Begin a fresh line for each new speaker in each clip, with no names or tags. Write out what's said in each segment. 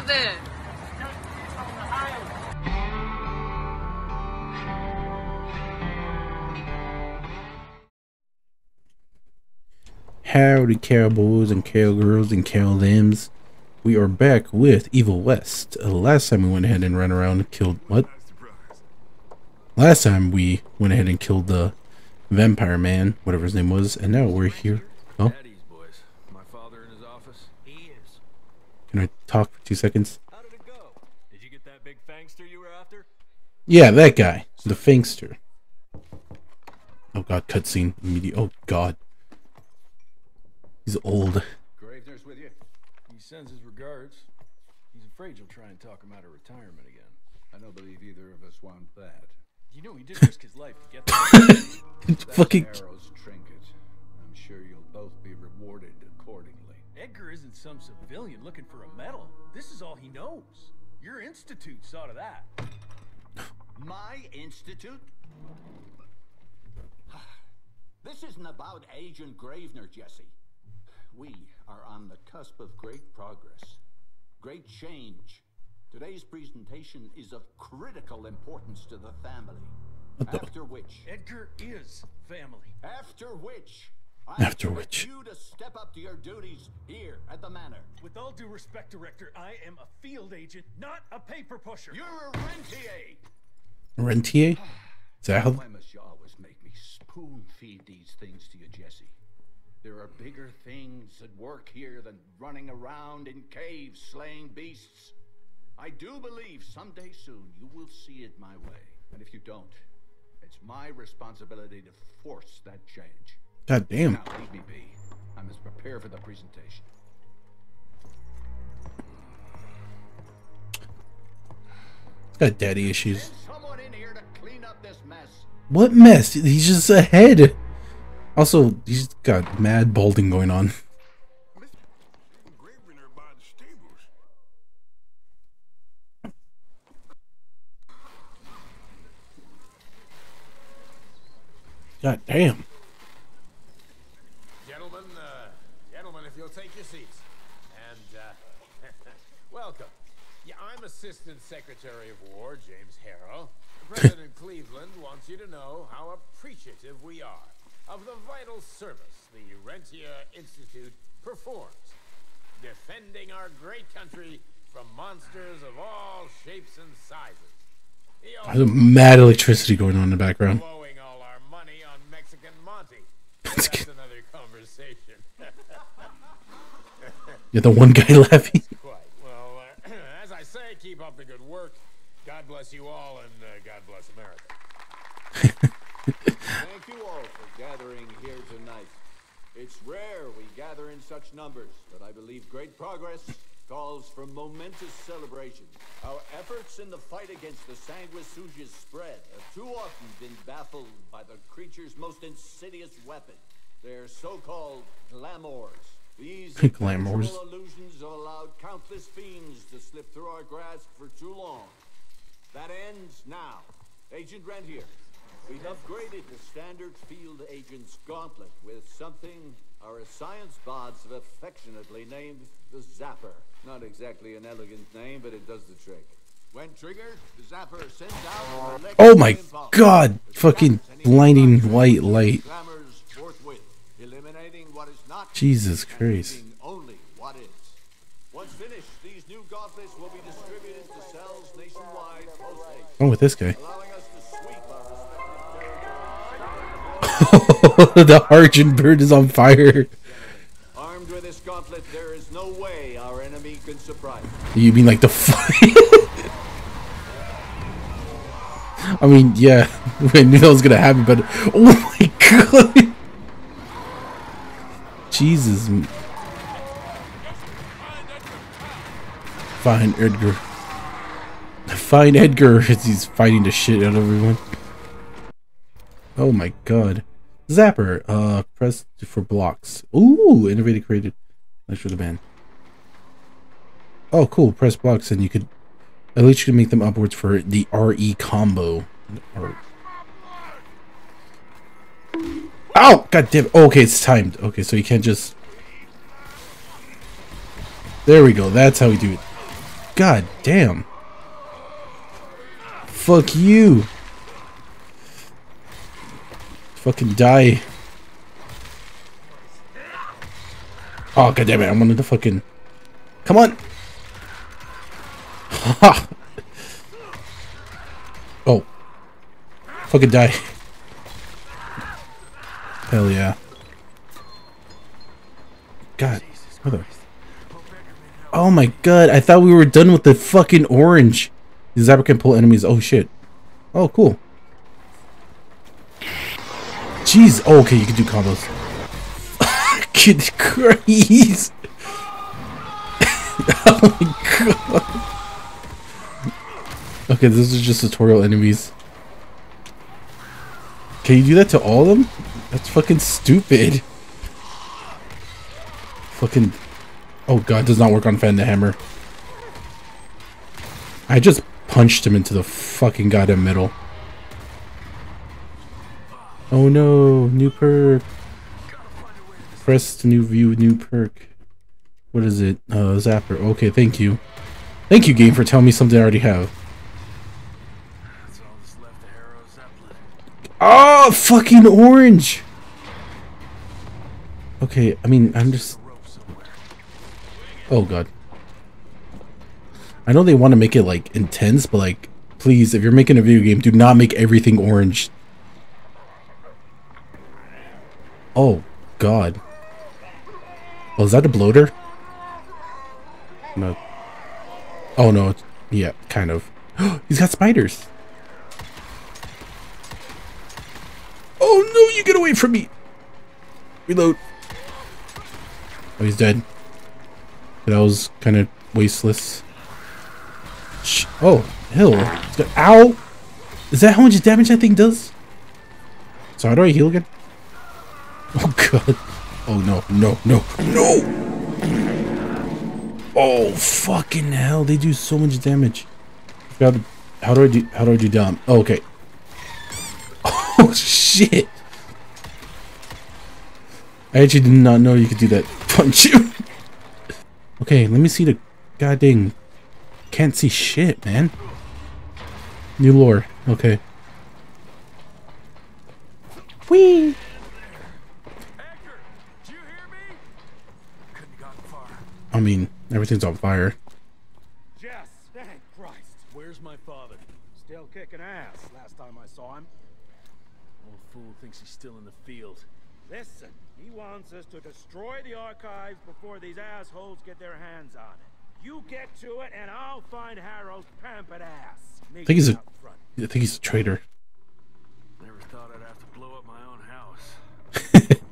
happened?
Howdy, cowboys and cowgirls and cowlimbs. We are back with Evil West. Uh, last time we went ahead and ran around and killed... What? Last time we went ahead and killed the vampire man, whatever his name was, and now we're here. Oh,
Daddy's boys. My father in his office. He is.
Can I talk for two seconds?
How did it go? Did you get that big fangster you were after?
Yeah, that guy. The Fangster. Oh god, cutscene. Immediate. Oh god. He's old.
Gravener's with you?
He sends his regards. He's afraid you'll try and talk him out of retirement again.
I don't believe either of us want that.
You know he did risk his life to get there.
Fucking.
Harrow's trinket. I'm sure you'll both be rewarded accordingly.
Edgar isn't some civilian looking for a medal. This is all he knows. Your institute saw to that.
My institute? This isn't about Agent Gravener, Jesse. We are on the cusp of great progress, great change. Today's presentation is of critical importance to the family. After which,
Edgar is family.
after which, I
After which.
you to step up to your duties here at the manor.
With all due respect, Director, I am a field agent, not a paper pusher.
You're a rentier.
Rentier? Is that how?
Why must you always make me spoon feed these things to you, Jesse?
There are bigger things at work here than running around in caves slaying beasts. I do believe someday soon you will see it my way. And if you don't, it's my responsibility to force that change.
God damn.
Now, be. I must prepare for the presentation.
Got daddy issues.
Someone in here to clean up this mess.
What mess? He's just ahead. Also, he's got mad balding going on.
Gravener by the stables.
God damn.
Gentlemen, uh, gentlemen, if you'll take your seats. And, uh, welcome. Yeah, I'm Assistant Secretary of War, James Harrow. President Cleveland wants you to know how appreciative we are of the vital service the Rentier Institute performs, defending our great country from monsters of all shapes and sizes.
There's a mad electricity going on in the background.
blowing all our money on Mexican
That's
another conversation.
You're the one guy laughing.
Quite. Well, uh, as I say, keep up the good work. God bless you all, and uh, God bless America.
Thank you all for gathering here tonight. It's rare we gather in such numbers, but I believe great progress calls for momentous celebration. Our efforts in the fight against the Sanguisuja's spread have too often been baffled by the creature's most insidious weapon, their so-called glamours. These
Glamours.
impenetrable illusions have allowed countless fiends to slip through our grasp for too long. That ends now. Agent Rentier, we've upgraded the standard field agent's gauntlet with something our science bots have affectionately named the Zapper. Not exactly an elegant name, but it does the trick. When triggered, the Zapper sends out an
Oh my god. Fucking blinding white
and
light.
Nationwide post haste,
Oh, with this guy.
allowing us to sweep our respective territories.
the Argent bird is on fire.
Armed with this gauntlet, there is no way our enemy can surprise.
You mean like the fight? I mean, yeah, I knew that was gonna happen, but oh my god, Jesus! Find Edgar. Find Edgar as he's fighting the shit out of everyone. Oh my god. Zapper, uh, press for blocks. Ooh, innovative created. That's for the band. Oh, cool. Press blocks and you could at least you can make them upwards for the RE combo. Ow! God damn. Oh, okay, it's timed. Okay, so you can't just. There we go. That's how we do it. God damn. Fuck you. Fucking die. Oh god damn it, I'm gonna fucking Come on! Ha! oh. Fucking die. Hell yeah. God. Oh my god, I thought we were done with the fucking orange. The Zapper can pull enemies. Oh shit. Oh, cool. Jeez. Oh, okay, you can do combos. Kid Christ. oh my god. Okay, this is just tutorial enemies. Can you do that to all of them? That's fucking stupid. Fucking... Oh god, does not work on Fan the Hammer. I just punched him into the fucking goddamn middle. Oh no, new perk. Press new view, new perk. What is it? Uh, Zapper. Okay, thank you. Thank you, game, for telling me something I already have.
That's all that's left of Harrow Zeppelin.
Oh, fucking orange! Okay, I mean, I'm just... Oh, God. I know they want to make it, like, intense, but, like, please, if you're making a video game, do not make everything orange. Oh, God. Oh, is that a bloater? No. Oh, no. Yeah, kind of. He's got spiders. Oh, no, you get away from me. Reload. Oh, he's dead. That was kind of wasteless. Oh, hill. Ow! Is that how much damage that thing does? So how do I heal again? Oh god. Oh no, no, no, no! Oh fucking hell, they do so much damage. How do, I do how do I do dump? Oh, okay. Oh shit! I actually did not know you could do that. Punch you! okay, let me see the goddamn can't see shit, man. New lore. Okay. Whee! I mean, everything's on fire.
Jess, thank Christ.
Where's my father?
Still kicking ass last time I saw him.
Old fool thinks he's still in the field.
Listen, he wants us to destroy the archives before these assholes get their hands on it. You get to it, and I'll find Harrow's pampered ass.
I think he's a,
Meet you out front.
I think he's a traitor.
Never thought I'd have to blow up my own house.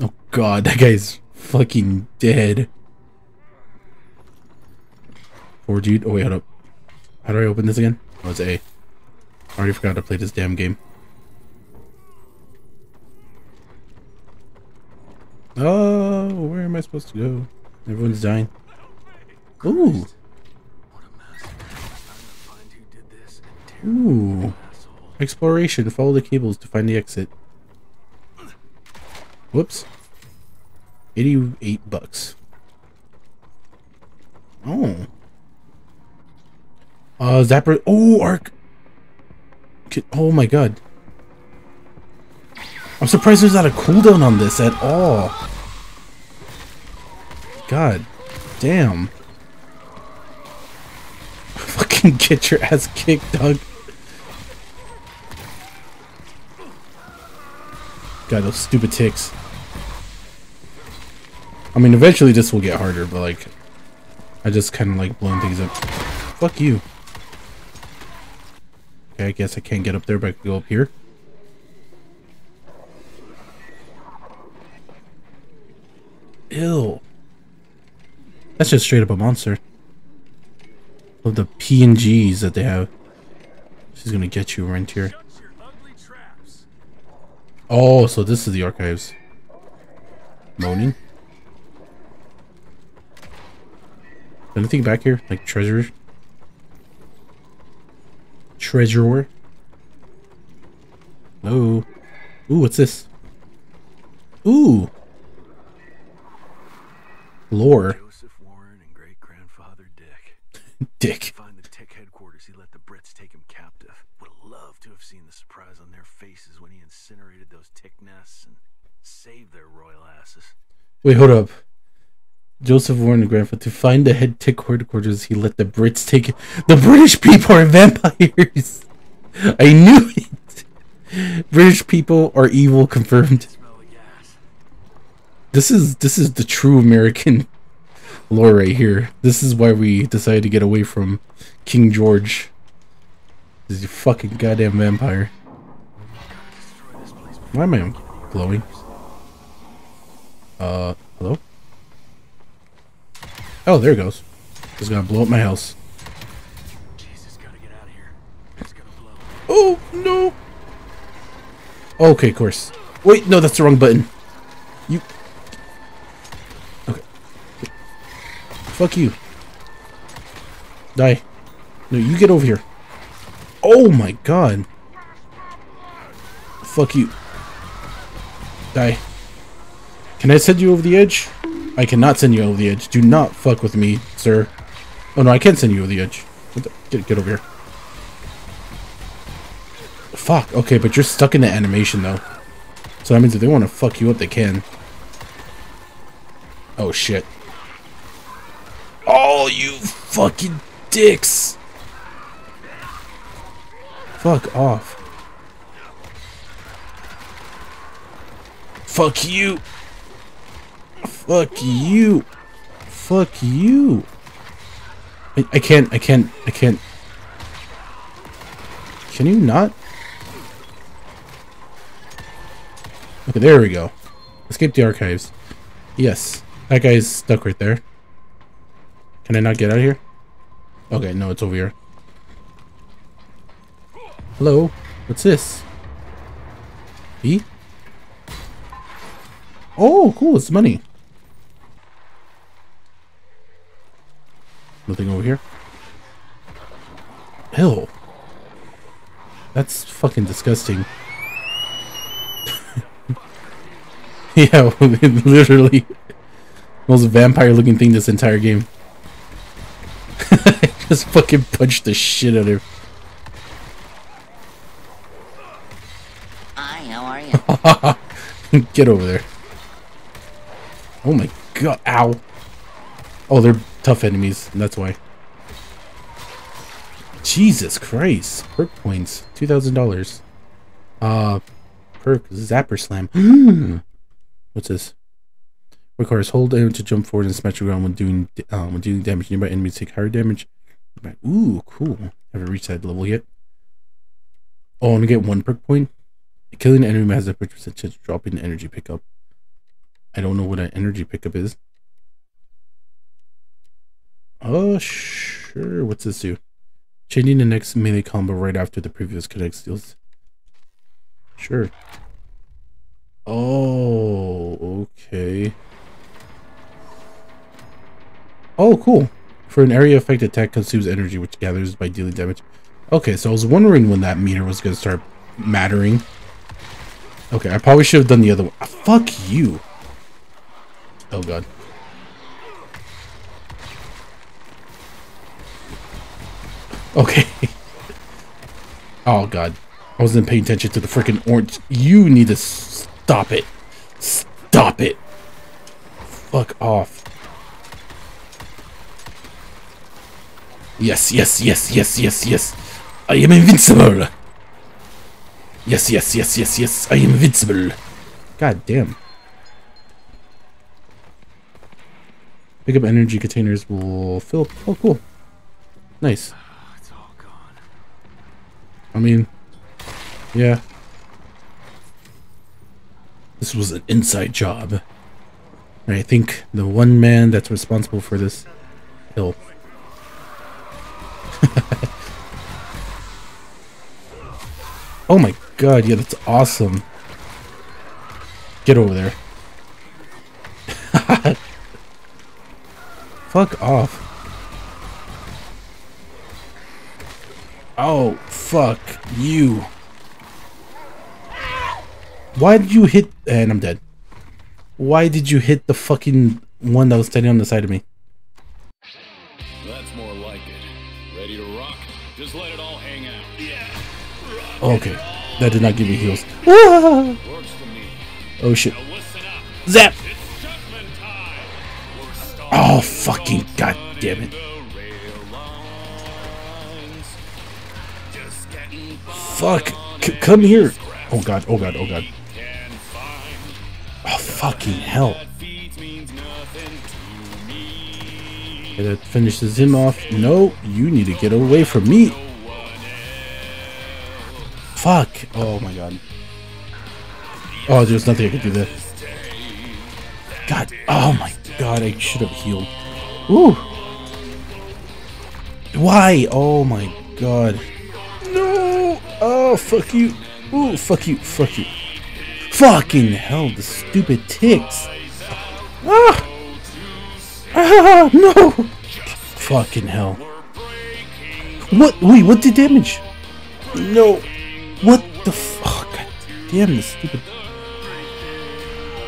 Oh god, that guy's fucking dead. Poor dude. Oh wait, hold up. How do I open this again? Oh, it's A. I already forgot to play this damn game. Oh, where am I supposed to go? Everyone's dying. Ooh, ooh. Exploration. Follow the cables to find the exit. Whoops. 88 bucks. Oh. Uh, Zapper. Oh, Arc. Ki- Oh my god. I'm surprised there's not a cooldown on this at all. God damn. Fucking get your ass kicked, dog. God, those stupid ticks. I mean, eventually this will get harder, but like, I just kind of like blowing things up. Fuck you. Okay, I guess I can't get up there, but I can go up here. Ew. That's just straight up a monster. Of the P and G's that they have. She's gonna get you
traps.
Oh, so this is the archives. Moaning. Anything back here? Like treasure? Treasure? Hello? Ooh, what's this? Ooh! Lore.
Joseph Warren and great grandfather Dick.
dick.
Find the Tick headquarters. He let the Brits take him captive. Would loved to have seen the surprise on their faces when he incinerated those Tick nests and saved their royal asses.
Wait, hold up. Joseph warned the grandfather to find the head tick headquarters. He let the Brits take it. The British people are vampires. I knew it. British people are evil. Confirmed.
Smell the gas.
This is this is the true American lore right here. This is why we decided to get away from King George. This is a fucking goddamn vampire. Why am I glowing? Uh, hello? Oh, there it goes. It's gonna blow up my house.
Jesus, gotta get out of here. It's gonna blow.
Oh, no! Okay, of course. Wait, no, that's the wrong button. You... Fuck you. Die. No, you get over here. Oh my god. Fuck you. Die. Can I send you over the edge? I cannot send you over the edge. Do not fuck with me, sir. Oh no, I can send you over the edge. Get, get over here. Fuck. Okay, but you're stuck in the animation though. So that means if they want to fuck you up, they can. Oh shit. Oh, you fucking dicks. Fuck off. Fuck you. Fuck you. Fuck you. I, I can't, I can't, I can't. Can you not? Okay, there we go. Escape the archives. Yes. That guy's stuck right there. Can I not get out of here? Okay, no, it's over here. Hello? What's this? E? Oh, cool, it's money. Nothing over here. Hell. That's fucking disgusting. yeah, literally. Most vampire looking thing this entire game. Just fucking punched the shit out of him.
Hi, how are you?
Get over there. Oh my god. Ow. Oh, they're tough enemies. That's why. Jesus Christ. Perk points. $2,000. Uh, perk. Zapper Slam. What's this? Requires hold down to jump forward and smash the ground when doing um, when dealing damage. Nearby enemies take higher damage. Ooh, cool. Haven't reached that level yet. Oh, to get one perk point. Killing an enemy has a percent chance of dropping energy pickup. I don't know what an energy pickup is. Oh, sure. What's this do? Changing the next melee combo right after the previous connect deals. Sure. Oh, cool. For an area effect attack consumes energy which gathers by dealing damage. Okay, so I was wondering when that meter was going to start mattering. Okay, I probably should have done the other one. Ah, fuck you. Oh god. Okay. Oh god. I wasn't paying attention to the freaking orange. You need to stop it. Stop it. Fuck off. Yes, yes, yes, yes, yes, yes. I am invincible. Yes, yes, yes, yes, yes. I am invincible. God damn. Pick up energy containers will fill. Oh, cool. Nice. I mean, yeah. This was an inside job. And I think the one man that's responsible for this hill. Oh my god, yeah, that's awesome. Get over there. Fuck off. Oh, fuck you. Why did you hit... And I'm dead. Why did you hit the fucking one that was standing on the side of me? Okay, that did not give me heals. Ah! Oh shit. Zap! Oh fucking god damn it. Fuck! C come here! Oh god, oh god, oh god. Oh fucking hell. Okay, that finishes him off. No, you need to get away from me. Oh my god. Oh, there's nothing I can do there. God. Oh my god, I should have healed. Ooh. Why? Oh my god. No. Oh, fuck you. Ooh, fuck you. Fuck you. Fucking hell, the stupid ticks. Ah. Ah, no. Fucking hell. What? Wait, what did damage? No. Damn this stupid.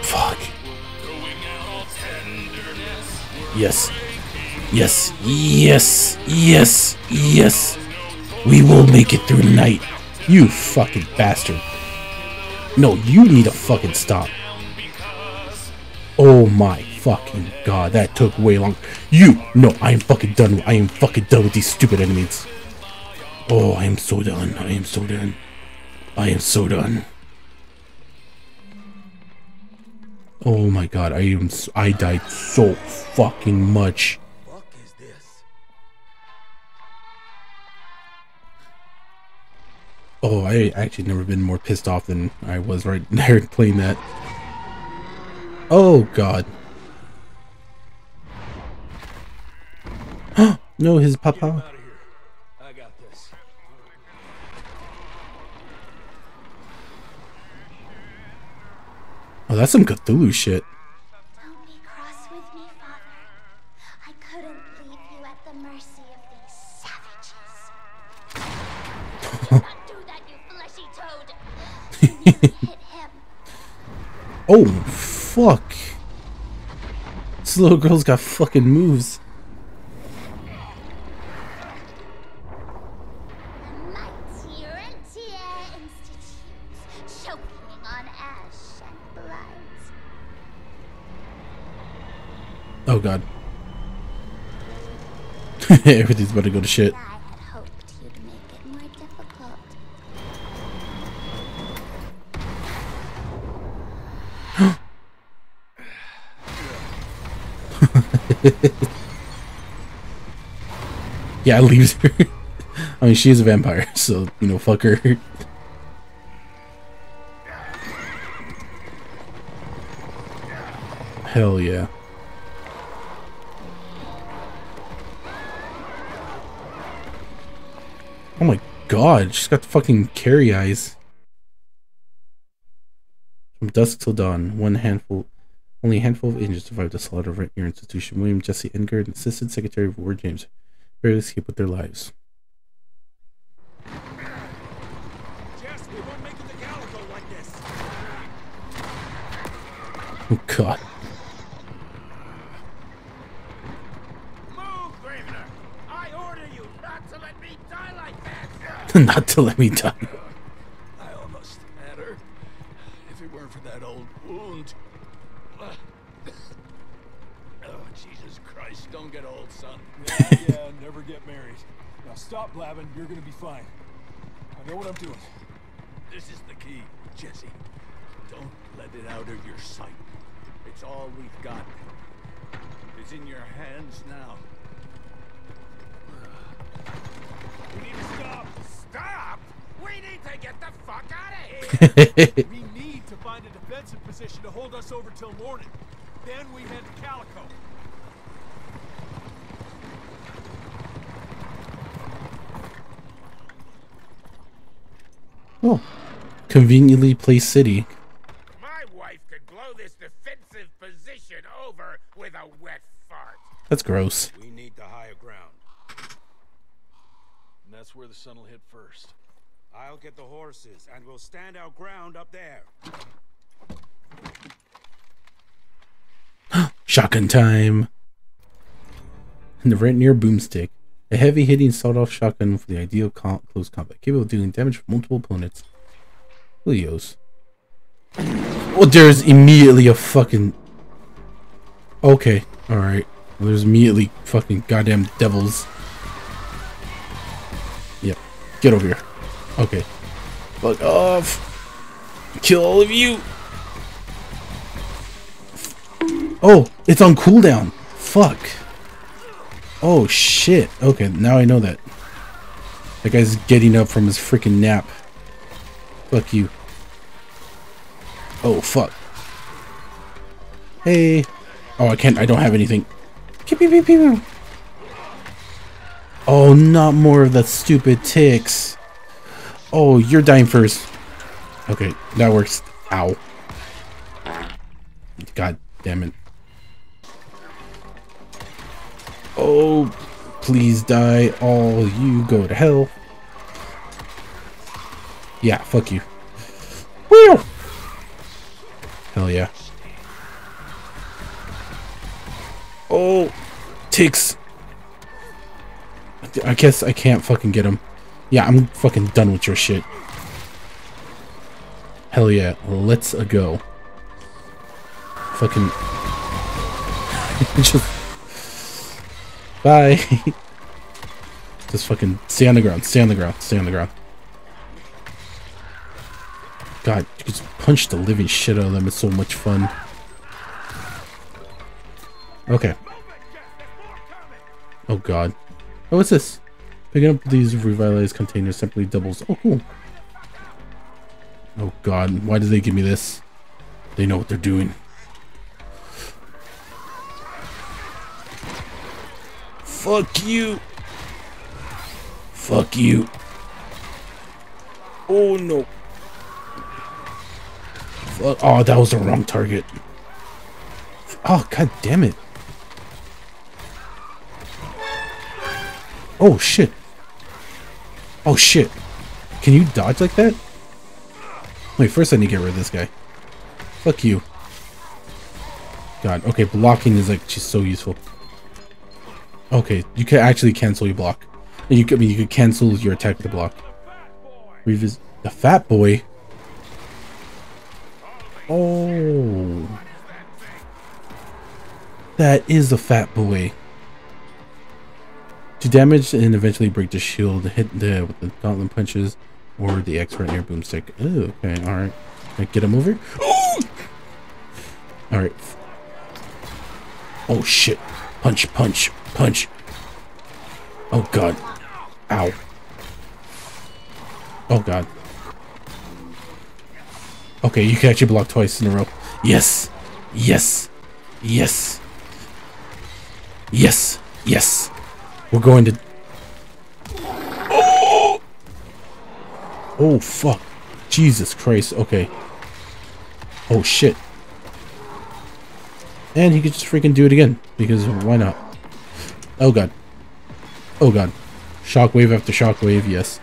Fuck. Yes. Yes. Yes. Yes. Yes. We will make it through night. You fucking bastard. No, you need to fucking stop. Oh my fucking god, that took way long. You! No, I am fucking done. I am fucking done with these stupid enemies. Oh, I am so done. I am so done. I am so done. Oh my god, I am. I died so fucking much.
Fuck is this?
Oh, I actually never been more pissed off than I was right there playing that. Oh god. no, his papa. Oh, that's some Cthulhu shit.
Don't be cross with me, Father. I couldn't leave you at the mercy of these savages. Don't do that, you fleshy toad. You hit him.
Oh, fuck. This little girl's got fucking moves. Everything's about to go to shit.
I had hoped you'd make it more difficult.
Yeah, leaves her. I mean, she's a vampire, so, you know, fuck her. Hell yeah. Oh my god, she's got the fucking carry eyes. From dusk till dawn, one handful, only a handful of agents survived the slaughter of your institution. William Jesse Engard and Assistant Secretary of War James, barely escaped with their lives.
Jess, we won't make it to Calico like this.
Oh god.
Move, Gravener! I order you not to let me die like that!
Not to let me die.
I almost had her. If it weren't for that old wound. Oh, Jesus Christ, don't get old, son.
yeah, never get married. Now stop blabbing. You're gonna be fine. I know what I'm doing.
This is the key, Jesse. Don't let it out of your sight. It's all we've got. It's in your hands now.
We need to stop! Stop! We need to get the fuck out of here!
We need to find a defensive position to hold us over till morning. Then we head to Calico.
Oh. Conveniently placed city.
My wife could blow this defensive position over with a wet fart.
That's gross.
We need the higher ground.
And that's where the sun will hit first.
I'll get the horses, and we'll stand our ground up there.
Shotgun time. And the Rentier boomstick. A heavy hitting sawed off shotgun for the ideal com close combat, capable of dealing damage for multiple opponents. Leos. Well, there's immediately a fucking. Okay, alright. Well, there's immediately fucking goddamn devils. Get over here. Okay. Fuck off. Kill all of you. Oh, it's on cooldown. Fuck. Oh shit. Okay, now I know that. That guy's getting up from his freaking nap. Fuck you. Oh fuck. Hey. Oh, I can't. I don't have anything. Pew, pew, pew. Oh, not more of that stupid ticks. Oh, you're dying first. Okay, that works. Ow. God damn it. Oh, please die. All you go to hell. Yeah, fuck you. Woo! Hell yeah. Oh, ticks. I guess I can't fucking get him. Yeah, I'm fucking done with your shit. Hell yeah, let's -a go. Fucking... Just... Bye! Just fucking stay on the ground, stay on the ground, stay on the ground. God, you just punch the living shit out of them, it's so much fun. Okay. Oh god. Oh, what's this? Picking up these revitalized containers simply doubles. Oh, cool. Oh god, why did they give me this? They know what they're doing. Fuck you. Fuck you. Oh no. Fuck. Oh, that was the wrong target. Oh, god damn it. Oh shit. Oh shit. Can you dodge like that? Wait, first I need to get rid of this guy. Fuck you. God, okay, blocking is like just so useful. Okay, you can actually cancel your block. And you could I mean you could cancel your attack with the block. Revisit the fat boy. Oh. That is the fat boy. To damage and eventually break the shield, hit the with the gauntlet punches or the expert air boomstick. Oh, okay, alright. Get him over. Alright. Oh shit. Punch, punch, punch. Oh god. Ow. Oh god. Okay, you can actually block twice in a row. Yes. Yes. Yes. Yes. Yes. We're going to... Oh! Oh, fuck. Jesus Christ. Okay. Oh, shit. And he could just freaking do it again. Because why not? Oh, God. Oh, God. Shockwave after shockwave, yes.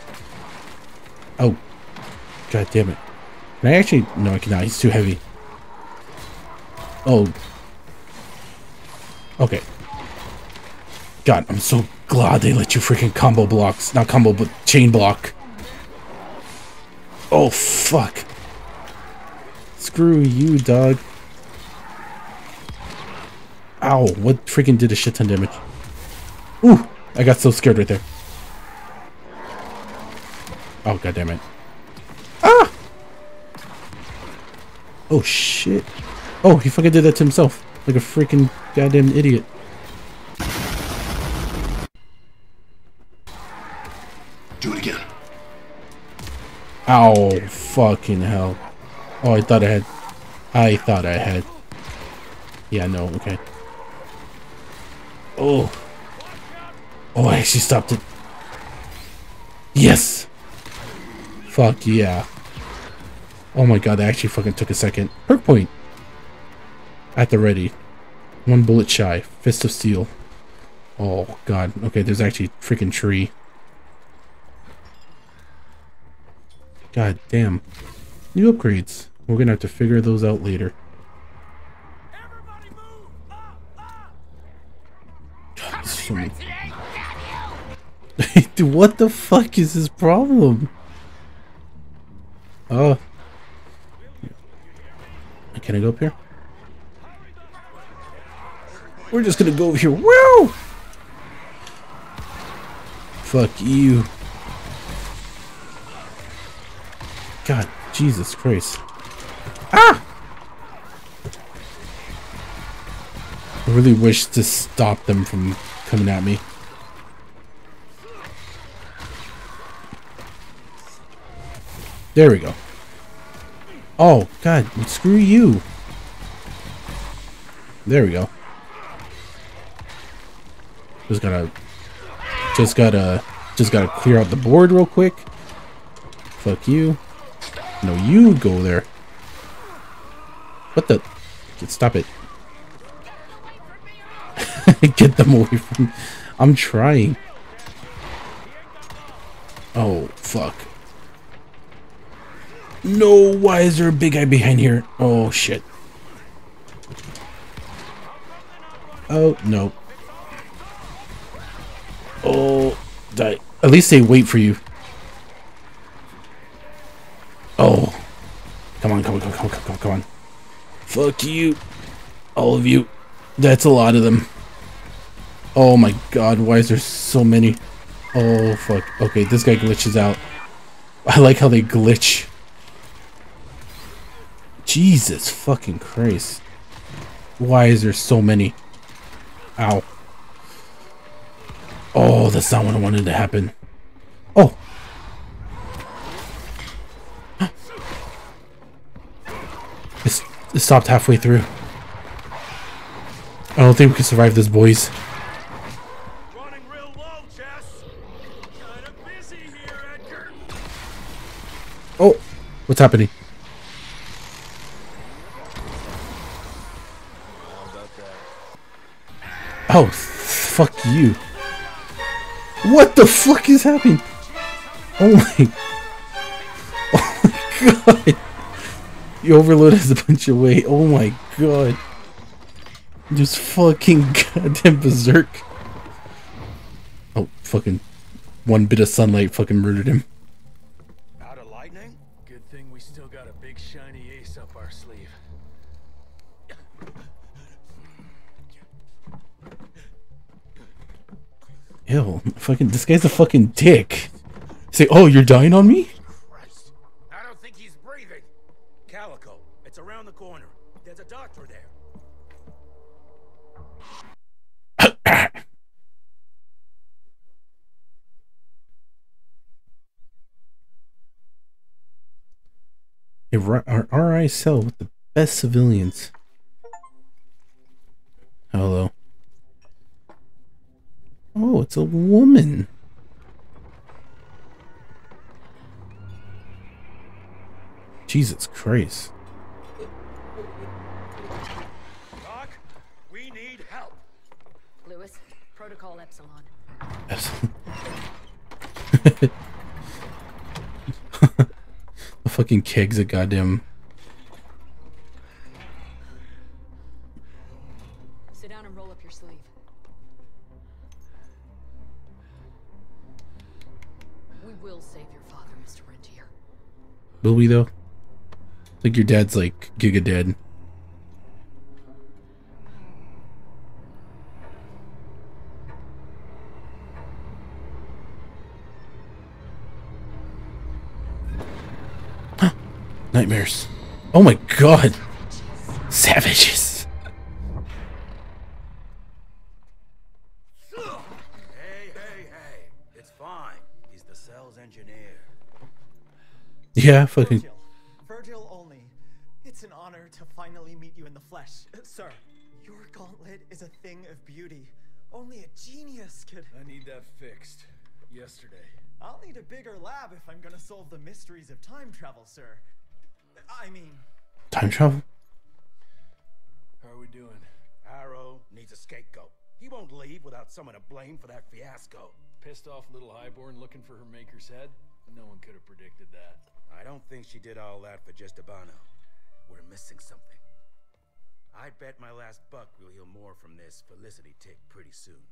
Oh. God damn it. Can I actually... No, I cannot. He's too heavy. Oh. Okay. God, I'm so glad they let you freaking combo blocks. Not combo, but chain block. Oh, fuck. Screw you, dog. Ow, what freaking did a shit ton damage? Ooh, I got so scared right there. Oh, god damn it. Ah! Oh, shit. Oh, he fucking did that to himself. Like a freaking goddamn idiot. Ow, fucking hell. Oh, I thought I had. I thought I had. Yeah, no, okay. Oh. Oh, I actually stopped it. Yes! Fuck yeah. Oh my god, that actually fucking took a second. Perk point! At the ready. One bullet shy. Fist of Steel. Oh god. Okay, there's actually a freaking tree. God damn. New upgrades. We're gonna have to figure those out later. Dude, what the fuck is his problem? Oh. Can I go up here? We're just gonna go over here. Woo! Fuck you. God, Jesus Christ. Ah! I really wish to stop them from coming at me. There we go. Oh, God, screw you. There we go. Just gotta, just gotta, just gotta clear out the board real quick. Fuck you. No, you go there. What the? Stop it. Get them away from... I'm trying. Oh, fuck. No, why is there a big guy behind here? Oh, shit. Oh, no. Oh, die. At least they wait for you. Oh. Come on, come on, come on, come on, come on. Fuck you. All of you. That's a lot of them. Oh my god, why is there so many? Oh, fuck. Okay, this guy glitches out. I like how they glitch. Jesus fucking Christ. Why is there so many? Ow. Oh, that's not what I wanted to happen. Oh. It, stopped halfway through. I don't think we can survive this, boys.
Running real low, Jess. Kinda busy here, Edgar.
Oh, what's happening? Oh, fuck you. What the fuck is happening? Oh my... Oh my god. You overload has a bunch of weight. Oh my god. Just fucking goddamn berserk. Oh, fucking... One bit of sunlight fucking murdered him.
Out of lightning?
Good thing we still got a big shiny ace up our sleeve.
Ew, fucking, this guy's a fucking dick. Say, oh, you're dying on me?
A
R- our RI cell with the best civilians. Hello. Oh, it's a woman. Jesus Christ.
Doc, we need help.
Lewis, Protocol Epsilon.
the fucking keg's of goddamn.
Sit down and roll up your sleeve. We will save your father, Mr. Rentier.
Will we though? I think your dad's like giga dead. Nightmares. Oh my god. Savages.
Hey, hey, hey. It's fine. He's the cell's engineer.
Yeah, fucking.
Virgil. Virgil only. It's an honor to finally meet you in the flesh. Sir, your gauntlet is a thing of beauty. Only a genius could.
I need that fixed. Yesterday.
I'll need a bigger lab if I'm gonna solve the mysteries of time travel, sir. I mean,
Time travel?
How are we doing?
Harrow needs a scapegoat. He won't leave without someone to blame for that fiasco.
Pissed off little highborn looking for her maker's head? No one could have predicted that.
I don't think she did all that for just Abano. We're missing something. I bet my last buck we'll hear more from this Felicity tick pretty soon.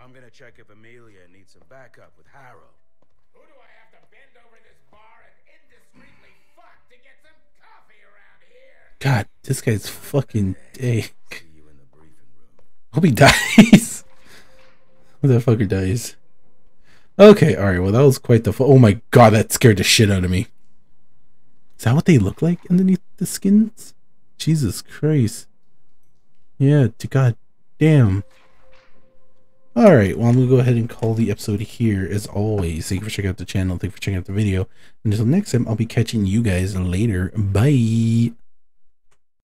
I'm gonna check if Amelia needs some backup with Harrow.
Who do I have to bend over this bar
God, this guy's fucking dick. Hope he dies. That fucker dies. Okay, alright, well that was quite the Oh my god, that scared the shit out of me. Is that what they look like underneath the skins? Jesus Christ. Yeah, to god damn. Alright, well I'm gonna go ahead and call the episode here as always. Thank you for checking out the channel, thank you for checking out the video. And until next time, I'll be catching you guys later. Bye.